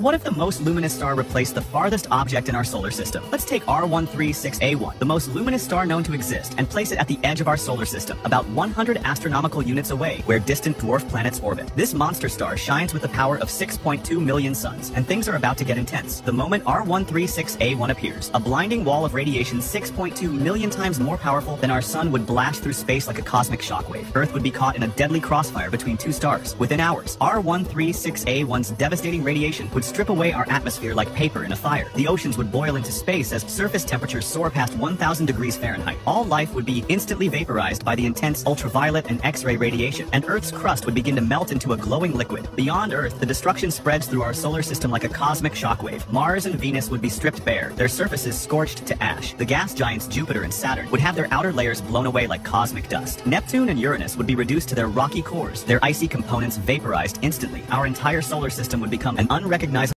What if the most luminous star replaced the farthest object in our solar system? Let's take R136A1, the most luminous star known to exist, and place it at the edge of our solar system, about 100 astronomical units away, where distant dwarf planets orbit. This monster star shines with the power of 6.2 million suns, and things are about to get intense. The moment R136A1 appears, a blinding wall of radiation 6.2 million times more powerful than our sun would blast through space like a cosmic shockwave. Earth would be caught in a deadly crossfire between two stars. Within hours, R136A1's devastating radiation would strip away our atmosphere like paper in a fire. The oceans would boil into space as surface temperatures soar past 1000 degrees Fahrenheit. All life would be instantly vaporized by the intense ultraviolet and X-ray radiation, and Earth's crust would begin to melt into a glowing liquid. Beyond Earth, the destruction spreads through our solar system like a cosmic shockwave. Mars and Venus would be stripped bare, their surfaces scorched to ash. The gas giants Jupiter and Saturn would have their outer layers blown away like cosmic dust. Neptune and Uranus would be reduced to their rocky cores, their icy components vaporized instantly. Our entire solar system would become an unrecognizable